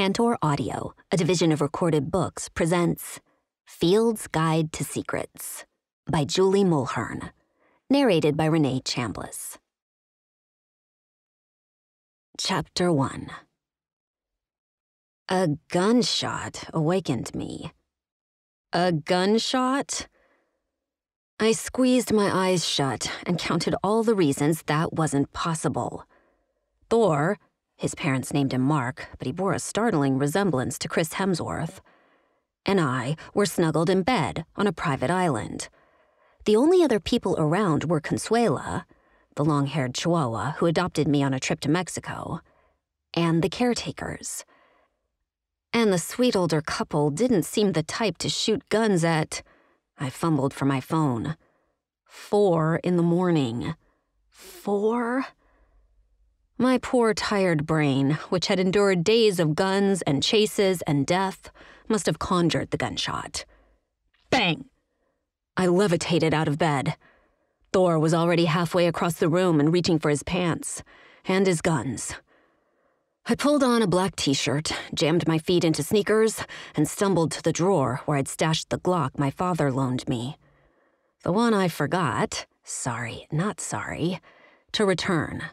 Tantor Audio, a division of recorded books, presents Field's Guide to Secrets by Julie Mulhern, narrated by Renee Chambliss. Chapter 1 A gunshot awakened me. A gunshot? I squeezed my eyes shut and counted all the reasons that wasn't possible. Thor, his parents named him Mark, but he bore a startling resemblance to Chris Hemsworth, and I were snuggled in bed on a private island. The only other people around were Consuela, the long haired chihuahua who adopted me on a trip to Mexico, and the caretakers. And the sweet older couple didn't seem the type to shoot guns at. I fumbled for my phone. Four in the morning. Four? My poor, tired brain, which had endured days of guns and chases and death, must have conjured the gunshot. Bang! I levitated out of bed. Thor was already halfway across the room and reaching for his pants and his guns. I pulled on a black t shirt, jammed my feet into sneakers, and stumbled to the drawer where I'd stashed the Glock my father loaned me. The one I forgot, sorry, not sorry, to return.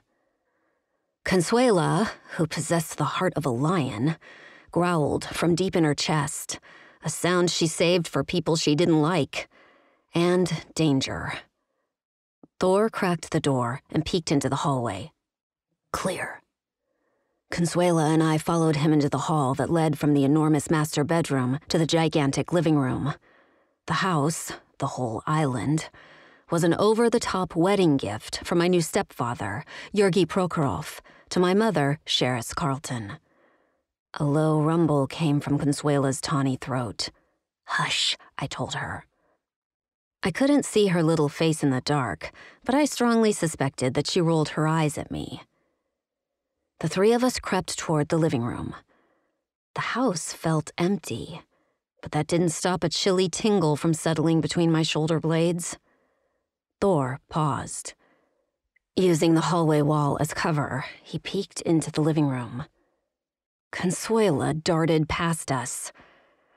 Consuela, who possessed the heart of a lion, growled from deep in her chest, a sound she saved for people she didn't like, and danger. Thor cracked the door and peeked into the hallway. Clear. Consuela and I followed him into the hall that led from the enormous master bedroom to the gigantic living room. The house, the whole island, was an over the top wedding gift from my new stepfather, Yurgi Prokhorov, to my mother, Sheris Carlton. A low rumble came from Consuela's tawny throat. Hush, I told her. I couldn't see her little face in the dark, but I strongly suspected that she rolled her eyes at me. The three of us crept toward the living room. The house felt empty, but that didn't stop a chilly tingle from settling between my shoulder blades. Thor paused. Using the hallway wall as cover, he peeked into the living room. Consuela darted past us.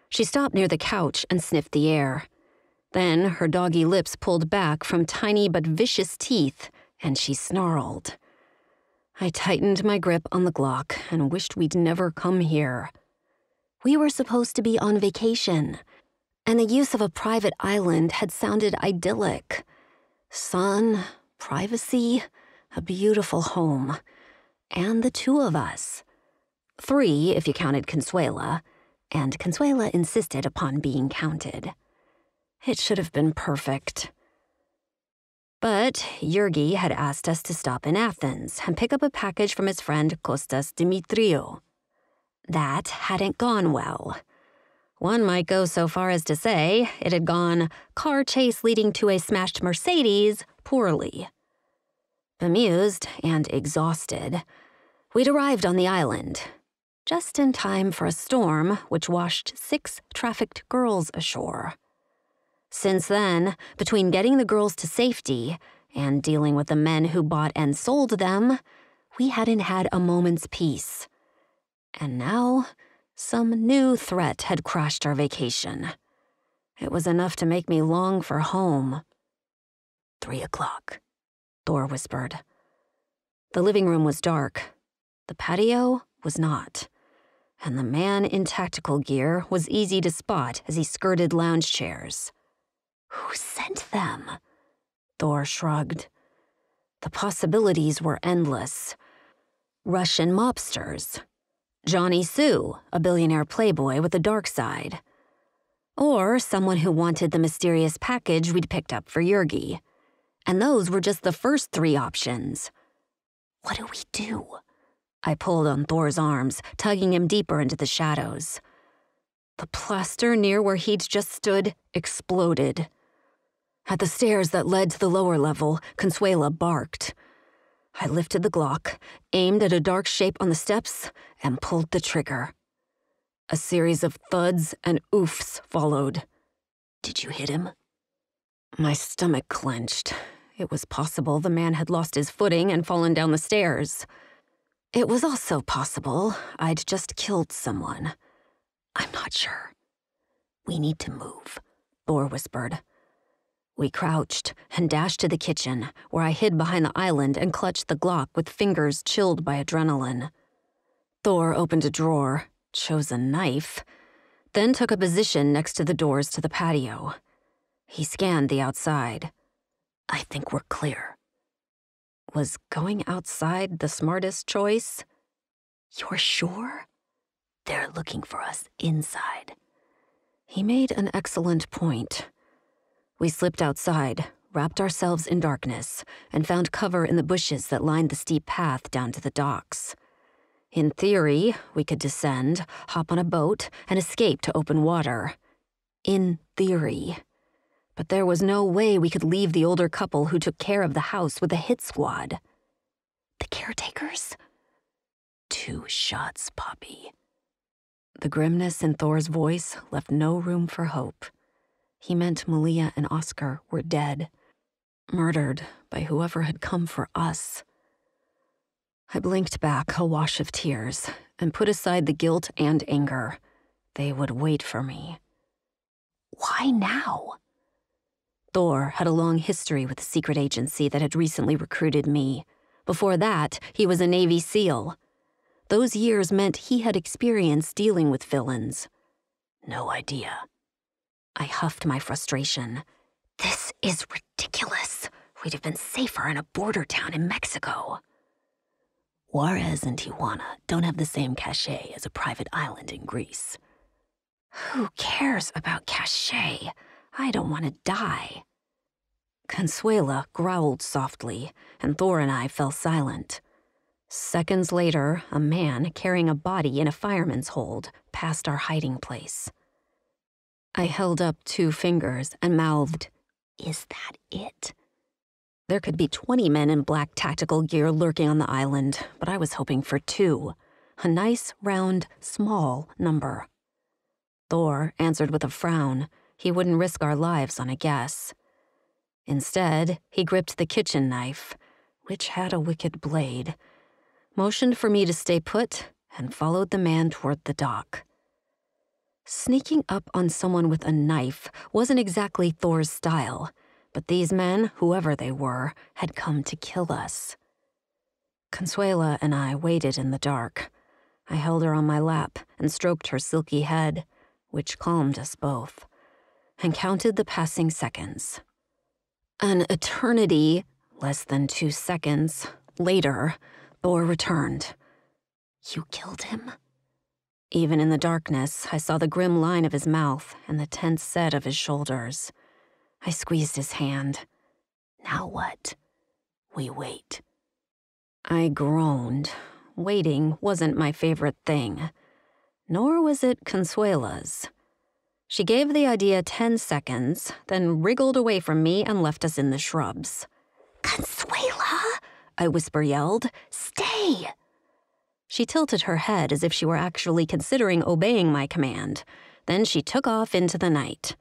She stopped near the couch and sniffed the air. Then her doggy lips pulled back from tiny but vicious teeth, and she snarled. I tightened my grip on the Glock and wished we'd never come here. We were supposed to be on vacation, and the use of a private island had sounded idyllic. Sun, privacy, a beautiful home, and the two of us. Three, if you counted Consuela, and Consuela insisted upon being counted. It should have been perfect. But Yurgi had asked us to stop in Athens and pick up a package from his friend Kostas Dimitriou. That hadn't gone well. One might go so far as to say it had gone car chase leading to a smashed Mercedes poorly. Bemused and exhausted, we'd arrived on the island, just in time for a storm which washed six trafficked girls ashore. Since then, between getting the girls to safety and dealing with the men who bought and sold them, we hadn't had a moment's peace. And now, some new threat had crashed our vacation. It was enough to make me long for home. Three o'clock, Thor whispered. The living room was dark. The patio was not. And the man in tactical gear was easy to spot as he skirted lounge chairs. Who sent them? Thor shrugged. The possibilities were endless. Russian mobsters, Johnny Sue, a billionaire playboy with a dark side. Or someone who wanted the mysterious package we'd picked up for Yurgi. And those were just the first three options. What do we do? I pulled on Thor's arms, tugging him deeper into the shadows. The plaster near where he'd just stood exploded. At the stairs that led to the lower level, Consuela barked. I lifted the Glock, aimed at a dark shape on the steps, and pulled the trigger. A series of thuds and oofs followed. Did you hit him? My stomach clenched. It was possible the man had lost his footing and fallen down the stairs. It was also possible I'd just killed someone. I'm not sure. We need to move, Thor whispered. We crouched and dashed to the kitchen, where I hid behind the island and clutched the Glock with fingers chilled by adrenaline. Thor opened a drawer, chose a knife, then took a position next to the doors to the patio. He scanned the outside. I think we're clear. Was going outside the smartest choice? You're sure? They're looking for us inside. He made an excellent point. We slipped outside, wrapped ourselves in darkness, and found cover in the bushes that lined the steep path down to the docks. In theory, we could descend, hop on a boat, and escape to open water. In theory. But there was no way we could leave the older couple who took care of the house with a hit squad. The caretakers? Two shots, Poppy. The grimness in Thor's voice left no room for hope he meant Malia and Oscar were dead, murdered by whoever had come for us. I blinked back a wash of tears and put aside the guilt and anger. They would wait for me. Why now? Thor had a long history with the secret agency that had recently recruited me. Before that, he was a Navy SEAL. Those years meant he had experience dealing with villains. No idea. I huffed my frustration. This is ridiculous. We'd have been safer in a border town in Mexico. Juarez and Tijuana don't have the same cachet as a private island in Greece. Who cares about cachet? I don't want to die. Consuela growled softly, and Thor and I fell silent. Seconds later, a man carrying a body in a fireman's hold passed our hiding place. I held up two fingers and mouthed, Is that it? There could be 20 men in black tactical gear lurking on the island, but I was hoping for two. A nice, round, small number. Thor answered with a frown. He wouldn't risk our lives on a guess. Instead, he gripped the kitchen knife, which had a wicked blade, motioned for me to stay put, and followed the man toward the dock. Sneaking up on someone with a knife wasn't exactly Thor's style, but these men, whoever they were, had come to kill us. Consuela and I waited in the dark. I held her on my lap and stroked her silky head, which calmed us both, and counted the passing seconds. An eternity, less than two seconds, later, Thor returned. You killed him? Even in the darkness, I saw the grim line of his mouth and the tense set of his shoulders. I squeezed his hand. Now what? We wait. I groaned. Waiting wasn't my favorite thing. Nor was it Consuela's. She gave the idea 10 seconds, then wriggled away from me and left us in the shrubs. Consuela! I whisper yelled. Stay! She tilted her head as if she were actually considering obeying my command. Then she took off into the night.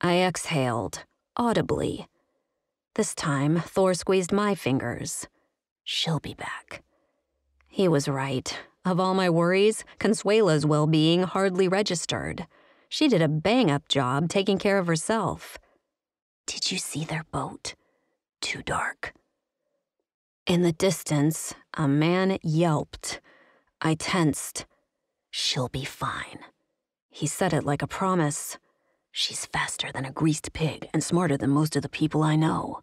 I exhaled, audibly. This time, Thor squeezed my fingers. She'll be back. He was right. Of all my worries, Consuela's well being hardly registered. She did a bang up job taking care of herself. Did you see their boat? Too dark. In the distance, a man yelped. I tensed. She'll be fine. He said it like a promise. She's faster than a greased pig and smarter than most of the people I know.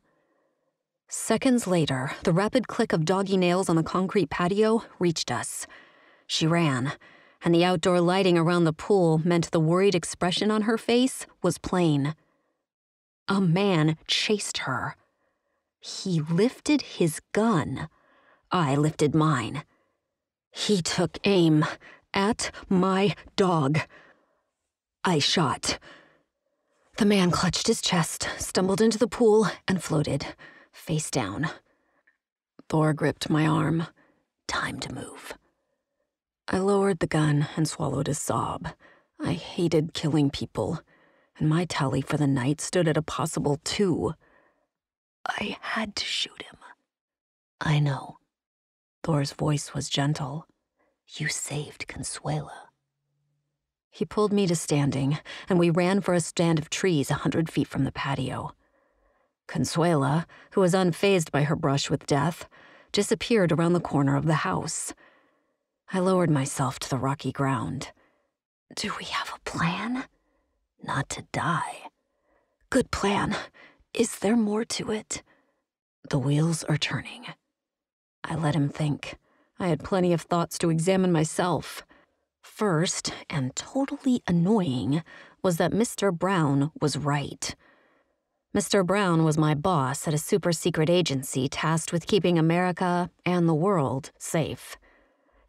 Seconds later, the rapid click of doggy nails on the concrete patio reached us. She ran, and the outdoor lighting around the pool meant the worried expression on her face was plain. A man chased her. He lifted his gun. I lifted mine. He took aim at my dog. I shot. The man clutched his chest, stumbled into the pool, and floated, face down. Thor gripped my arm. Time to move. I lowered the gun and swallowed a sob. I hated killing people, and my tally for the night stood at a possible two. I had to shoot him. I know. Thor's voice was gentle. You saved Consuela. He pulled me to standing, and we ran for a stand of trees a hundred feet from the patio. Consuela, who was unfazed by her brush with death, disappeared around the corner of the house. I lowered myself to the rocky ground. Do we have a plan? Not to die. Good plan. Is there more to it? The wheels are turning. I let him think. I had plenty of thoughts to examine myself. First, and totally annoying, was that Mr. Brown was right. Mr. Brown was my boss at a super secret agency tasked with keeping America and the world safe.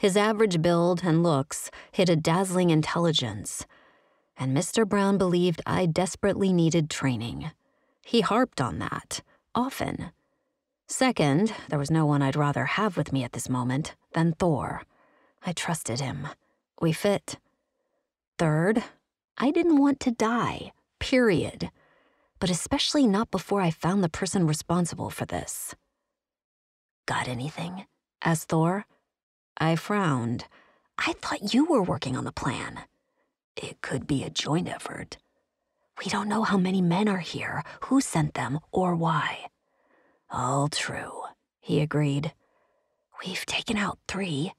His average build and looks hid a dazzling intelligence, and Mr. Brown believed I desperately needed training. He harped on that, often. Second, there was no one I'd rather have with me at this moment than Thor. I trusted him. We fit. Third, I didn't want to die, period. But especially not before I found the person responsible for this. Got anything? asked Thor. I frowned. I thought you were working on the plan. It could be a joint effort. We don't know how many men are here, who sent them, or why. All true, he agreed. We've taken out three.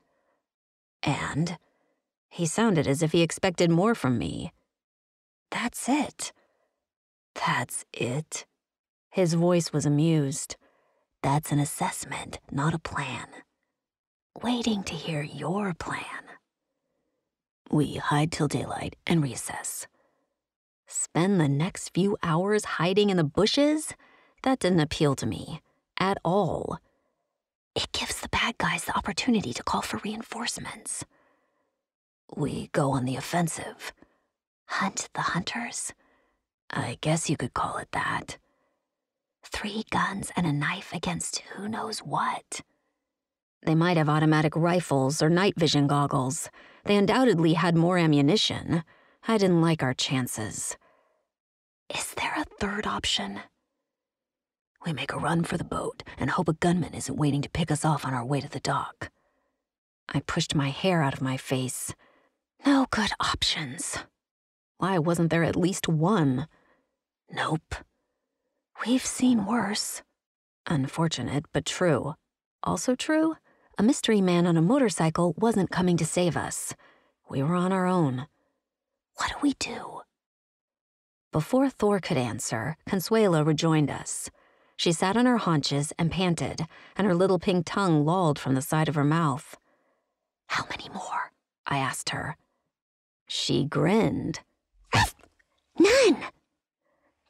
And he sounded as if he expected more from me. That's it. That's it. His voice was amused. That's an assessment, not a plan. Waiting to hear your plan. We hide till daylight and recess. Spend the next few hours hiding in the bushes? That didn't appeal to me. At all. It gives the bad guys the opportunity to call for reinforcements. We go on the offensive. Hunt the hunters? I guess you could call it that. Three guns and a knife against who knows what. They might have automatic rifles or night vision goggles. They undoubtedly had more ammunition. I didn't like our chances. Is there a third option? We make a run for the boat and hope a gunman isn't waiting to pick us off on our way to the dock. I pushed my hair out of my face. No good options. Why wasn't there at least one? Nope. We've seen worse. Unfortunate, but true. Also true, a mystery man on a motorcycle wasn't coming to save us. We were on our own. What do we do? Before Thor could answer, Consuela rejoined us. She sat on her haunches and panted, and her little pink tongue lolled from the side of her mouth. How many more? I asked her. She grinned. None!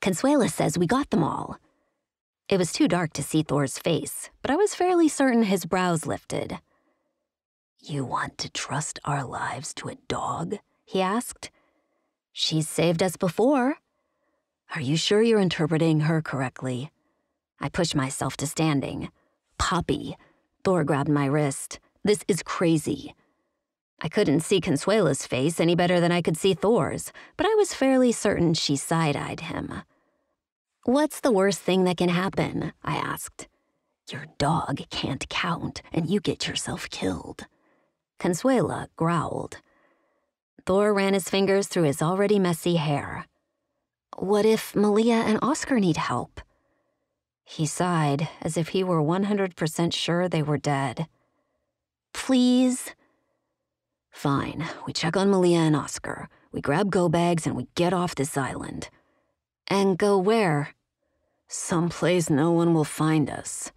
Consuela says we got them all. It was too dark to see Thor's face, but I was fairly certain his brows lifted. You want to trust our lives to a dog? he asked. She's saved us before. Are you sure you're interpreting her correctly? I pushed myself to standing. Poppy. Thor grabbed my wrist. This is crazy. I couldn't see Consuela's face any better than I could see Thor's, but I was fairly certain she side eyed him. What's the worst thing that can happen? I asked. Your dog can't count, and you get yourself killed. Consuela growled. Thor ran his fingers through his already messy hair. What if Malia and Oscar need help? He sighed, as if he were 100% sure they were dead. Please? Fine, we check on Malia and Oscar. We grab go bags and we get off this island. And go where? Someplace no one will find us.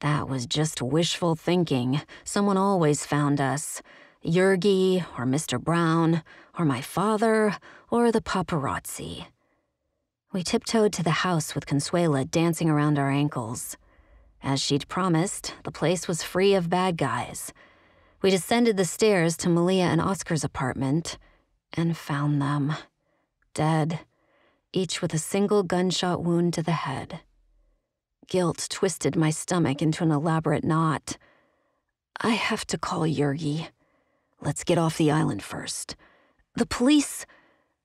That was just wishful thinking. Someone always found us. Yurgi, or Mr. Brown, or my father, or the paparazzi. We tiptoed to the house with Consuela dancing around our ankles. As she'd promised, the place was free of bad guys. We descended the stairs to Malia and Oscar's apartment and found them. Dead, each with a single gunshot wound to the head. Guilt twisted my stomach into an elaborate knot. I have to call Yurgi. Let's get off the island first. The police.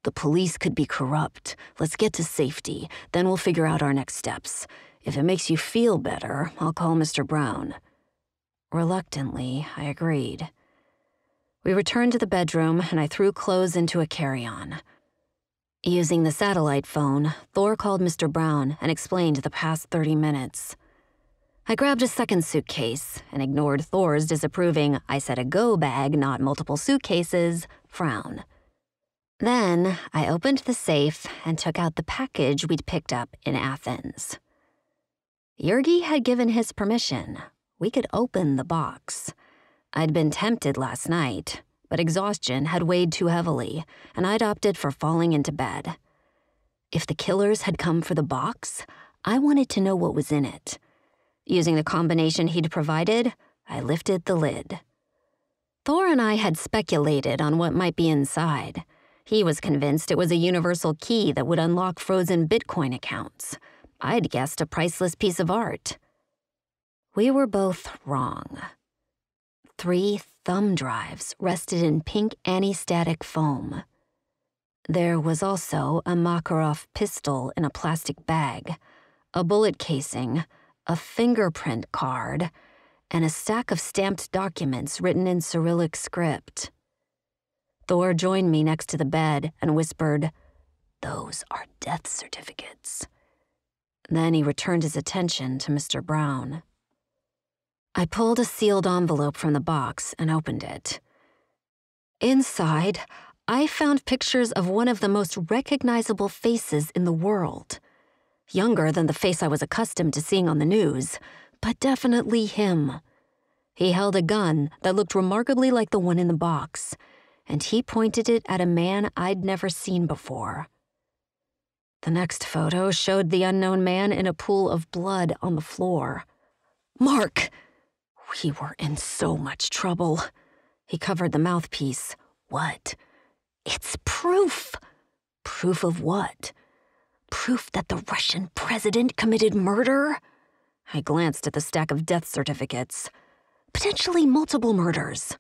The police could be corrupt. Let's get to safety, then we'll figure out our next steps. If it makes you feel better, I'll call Mr. Brown. Reluctantly, I agreed. We returned to the bedroom and I threw clothes into a carry on. Using the satellite phone, Thor called Mr. Brown and explained the past 30 minutes. I grabbed a second suitcase and ignored Thor's disapproving I said a go bag, not multiple suitcases, frown. Then I opened the safe and took out the package we'd picked up in Athens. Yurgi had given his permission. We could open the box. I'd been tempted last night, but exhaustion had weighed too heavily, and I'd opted for falling into bed. If the killers had come for the box, I wanted to know what was in it. Using the combination he'd provided, I lifted the lid. Thor and I had speculated on what might be inside. He was convinced it was a universal key that would unlock frozen Bitcoin accounts. I'd guessed a priceless piece of art. We were both wrong. Three thumb drives rested in pink anti-static foam. There was also a Makarov pistol in a plastic bag, a bullet casing, a fingerprint card, and a stack of stamped documents written in Cyrillic script. Thor joined me next to the bed and whispered, Those are death certificates. Then he returned his attention to Mr. Brown. I pulled a sealed envelope from the box and opened it. Inside, I found pictures of one of the most recognizable faces in the world. Younger than the face I was accustomed to seeing on the news, but definitely him. He held a gun that looked remarkably like the one in the box and he pointed it at a man I'd never seen before. The next photo showed the unknown man in a pool of blood on the floor. Mark! We were in so much trouble. He covered the mouthpiece. What? It's proof. Proof of what? Proof that the Russian president committed murder? I glanced at the stack of death certificates. Potentially multiple murders.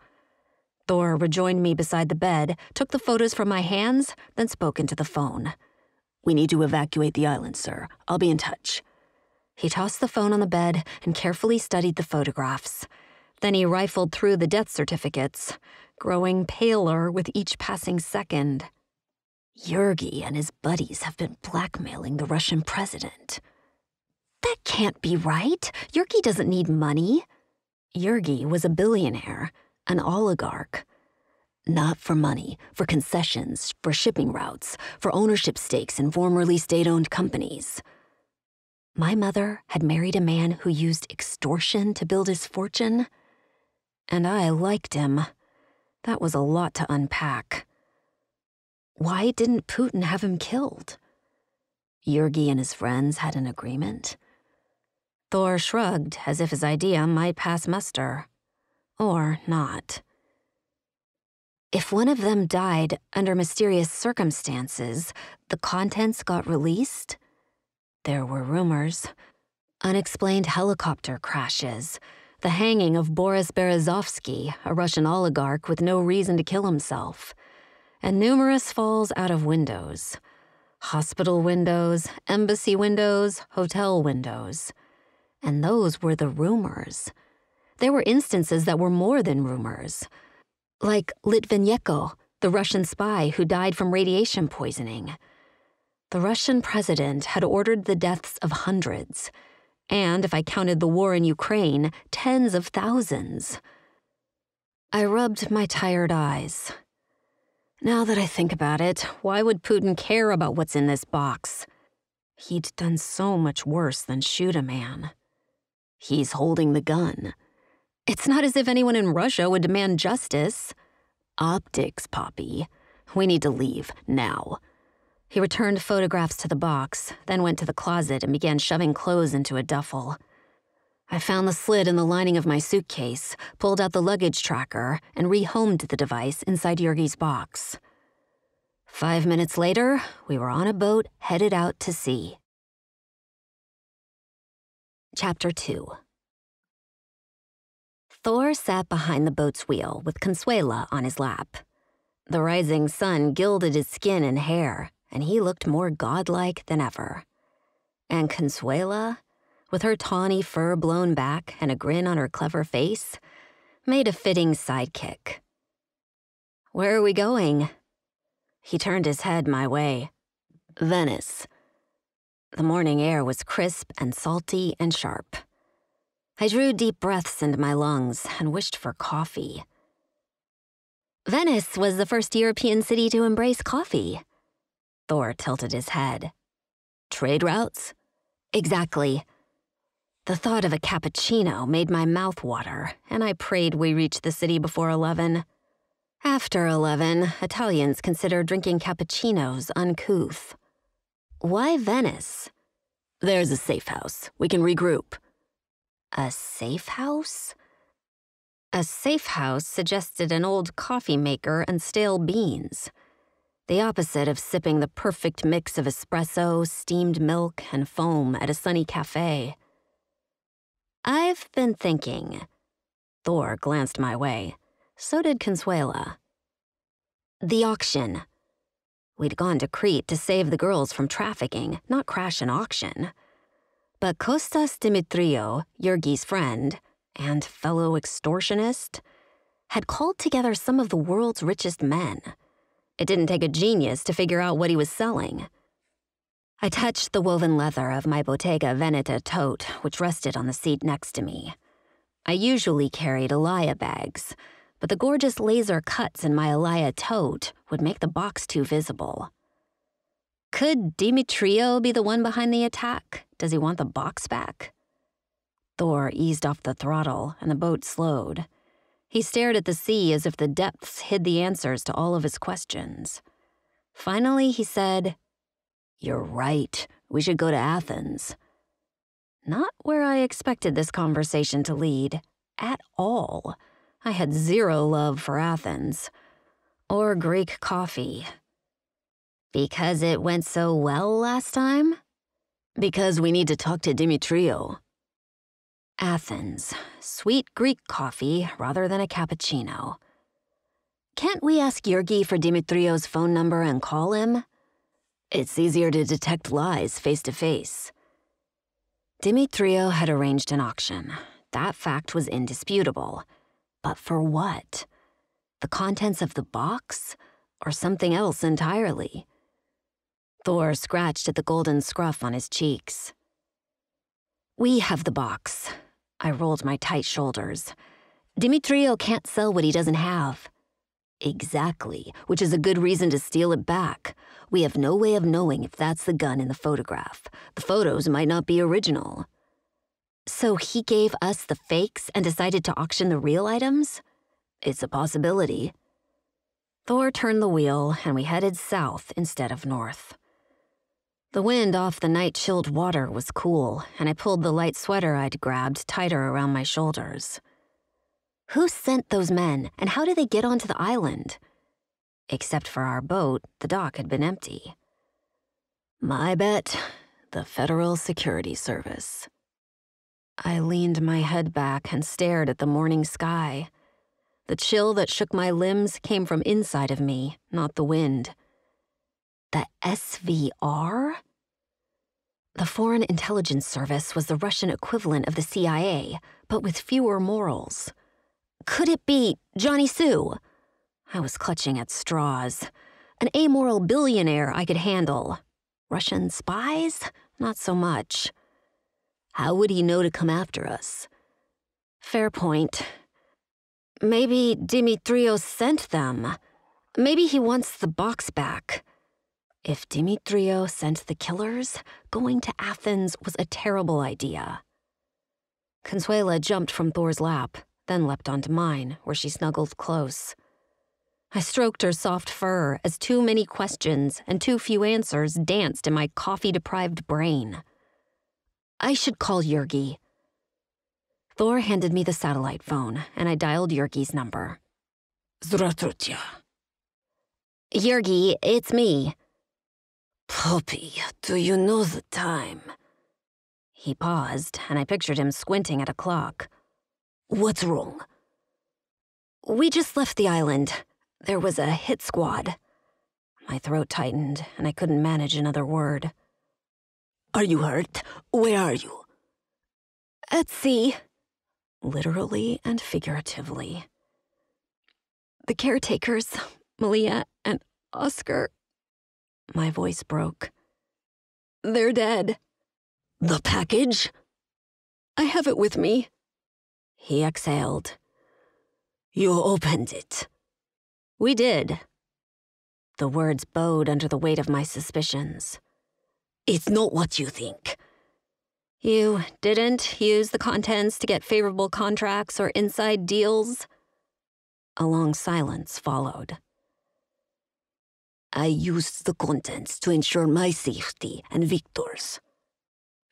Thor rejoined me beside the bed, took the photos from my hands, then spoke into the phone. We need to evacuate the island, sir. I'll be in touch. He tossed the phone on the bed and carefully studied the photographs. Then he rifled through the death certificates, growing paler with each passing second. Yurgi and his buddies have been blackmailing the Russian president. That can't be right. Yurgi doesn't need money. Yurgi was a billionaire an oligarch. Not for money, for concessions, for shipping routes, for ownership stakes in formerly state owned companies. My mother had married a man who used extortion to build his fortune, and I liked him. That was a lot to unpack. Why didn't Putin have him killed? Yurgi and his friends had an agreement. Thor shrugged as if his idea might pass muster or not. If one of them died under mysterious circumstances, the contents got released? There were rumors. Unexplained helicopter crashes, the hanging of Boris Berezovsky, a Russian oligarch with no reason to kill himself, and numerous falls out of windows. Hospital windows, embassy windows, hotel windows. And those were the rumors. There were instances that were more than rumors. Like Litvinenko, the Russian spy who died from radiation poisoning. The Russian president had ordered the deaths of hundreds, and if I counted the war in Ukraine, tens of thousands. I rubbed my tired eyes. Now that I think about it, why would Putin care about what's in this box? He'd done so much worse than shoot a man. He's holding the gun. It's not as if anyone in Russia would demand justice. Optics, Poppy. We need to leave, now. He returned photographs to the box, then went to the closet and began shoving clothes into a duffel. I found the slit in the lining of my suitcase, pulled out the luggage tracker, and rehomed the device inside Yurgi's box. Five minutes later, we were on a boat headed out to sea. Chapter 2 Thor sat behind the boat's wheel with Consuela on his lap. The rising sun gilded his skin and hair, and he looked more godlike than ever. And Consuela? with her tawny fur blown back and a grin on her clever face, made a fitting sidekick. Where are we going? He turned his head my way. Venice. The morning air was crisp and salty and sharp. I drew deep breaths into my lungs and wished for coffee. Venice was the first European city to embrace coffee. Thor tilted his head. Trade routes? Exactly. The thought of a cappuccino made my mouth water, and I prayed we reach the city before 11. After 11, Italians consider drinking cappuccinos uncouth. Why Venice? There's a safe house. We can regroup. A safe house? A safe house suggested an old coffee maker and stale beans. The opposite of sipping the perfect mix of espresso, steamed milk, and foam at a sunny cafe. I've been thinking. Thor glanced my way. So did Consuela. The auction. We'd gone to Crete to save the girls from trafficking, not crash an auction. But Kostas Dimitriou, Yurgi's friend, and fellow extortionist, had called together some of the world's richest men. It didn't take a genius to figure out what he was selling. I touched the woven leather of my Bottega Veneta tote, which rested on the seat next to me. I usually carried Alaïa bags, but the gorgeous laser cuts in my Alaïa tote would make the box too visible. Could Dimitriou be the one behind the attack? Does he want the box back? Thor eased off the throttle and the boat slowed. He stared at the sea as if the depths hid the answers to all of his questions. Finally, he said, You're right. We should go to Athens. Not where I expected this conversation to lead, at all. I had zero love for Athens. Or Greek coffee. Because it went so well last time? Because we need to talk to Dimitriou. Athens. Sweet Greek coffee rather than a cappuccino. Can't we ask Yurgi for Dimitriou's phone number and call him? It's easier to detect lies face to face. Dimitrio had arranged an auction. That fact was indisputable. But for what? The contents of the box? Or something else entirely? Thor scratched at the golden scruff on his cheeks. We have the box, I rolled my tight shoulders. Dimitriou can't sell what he doesn't have. Exactly, which is a good reason to steal it back. We have no way of knowing if that's the gun in the photograph. The photos might not be original. So he gave us the fakes and decided to auction the real items? It's a possibility. Thor turned the wheel and we headed south instead of north. The wind off the night chilled water was cool, and I pulled the light sweater I'd grabbed tighter around my shoulders. Who sent those men, and how did they get onto the island? Except for our boat, the dock had been empty. My bet the Federal Security Service. I leaned my head back and stared at the morning sky. The chill that shook my limbs came from inside of me, not the wind. The SVR? The Foreign Intelligence Service was the Russian equivalent of the CIA, but with fewer morals. Could it be Johnny Sue? I was clutching at straws. An amoral billionaire I could handle. Russian spies? Not so much. How would he know to come after us? Fair point. Maybe Dimitriou sent them. Maybe he wants the box back. If Dimitriou sent the killers, going to Athens was a terrible idea. Consuela jumped from Thor's lap, then leapt onto mine, where she snuggled close. I stroked her soft fur as too many questions and too few answers danced in my coffee deprived brain. I should call Yurgi. Thor handed me the satellite phone, and I dialed Yurgi's number. Zdravstvuyte. Yurgi, it's me. Poppy, do you know the time? He paused, and I pictured him squinting at a clock. What's wrong? We just left the island. There was a hit squad. My throat tightened, and I couldn't manage another word. Are you hurt? Where are you? At sea. Literally and figuratively. The caretakers, Malia and Oscar. My voice broke. They're dead. The package? I have it with me. He exhaled. You opened it. We did. The words bowed under the weight of my suspicions. It's not what you think. You didn't use the contents to get favorable contracts or inside deals? A long silence followed. I used the contents to ensure my safety and Victor's.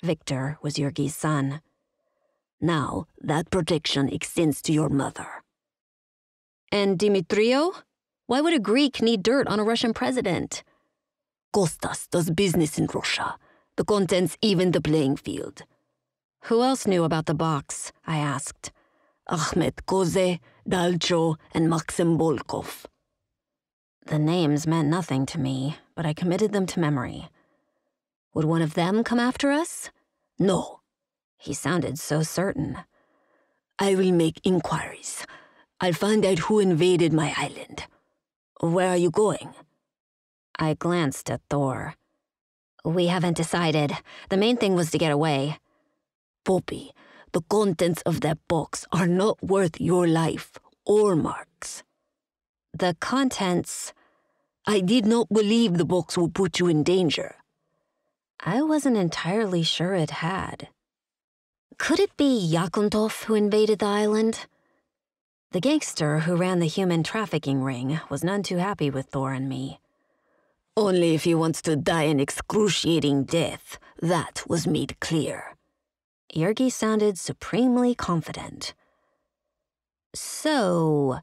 Victor was Yurgi's son. Now, that protection extends to your mother. And Dimitriou? Why would a Greek need dirt on a Russian president? Kostas does business in Russia. The contents even the playing field. Who else knew about the box? I asked. Ahmed Koze, Dalcho, and Maxim Volkov. The names meant nothing to me, but I committed them to memory. Would one of them come after us? No. He sounded so certain. I will make inquiries. I'll find out who invaded my island. Where are you going? I glanced at Thor. We haven't decided. The main thing was to get away. Poppy, the contents of that box are not worth your life or Mark's. The contents I did not believe the box would put you in danger. I wasn't entirely sure it had. Could it be Yakuntov who invaded the island? The gangster who ran the human trafficking ring was none too happy with Thor and me. Only if he wants to die an excruciating death, that was made clear. Yurgi sounded supremely confident. So,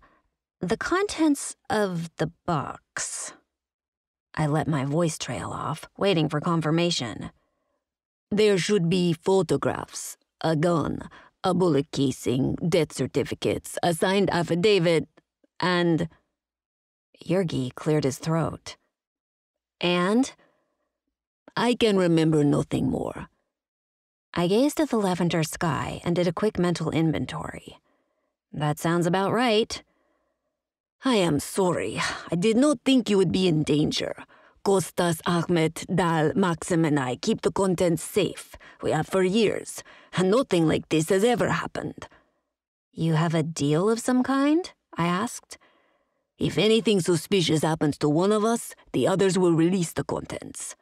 the contents of the box. I let my voice trail off, waiting for confirmation. There should be photographs, a gun, a bullet casing, death certificates, a signed affidavit, and. Yurgi cleared his throat. And? I can remember nothing more. I gazed at the lavender sky and did a quick mental inventory. That sounds about right. I am sorry. I did not think you would be in danger. Kostas, Ahmed, Dal, Maxim, and I keep the contents safe. We have for years, and nothing like this has ever happened. You have a deal of some kind? I asked. If anything suspicious happens to one of us, the others will release the contents.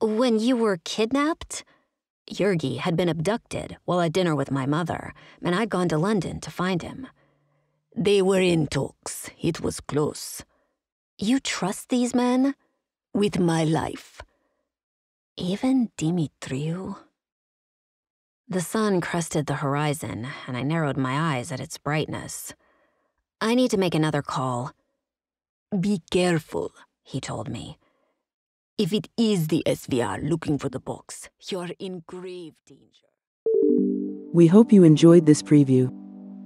When you were kidnapped? Yurgi had been abducted while at dinner with my mother, and I'd gone to London to find him. They were in talks. It was close. You trust these men? With my life. Even Dimitriou? The sun crested the horizon, and I narrowed my eyes at its brightness. I need to make another call. Be careful, he told me. If it is the SVR looking for the box, you're in grave danger. We hope you enjoyed this preview.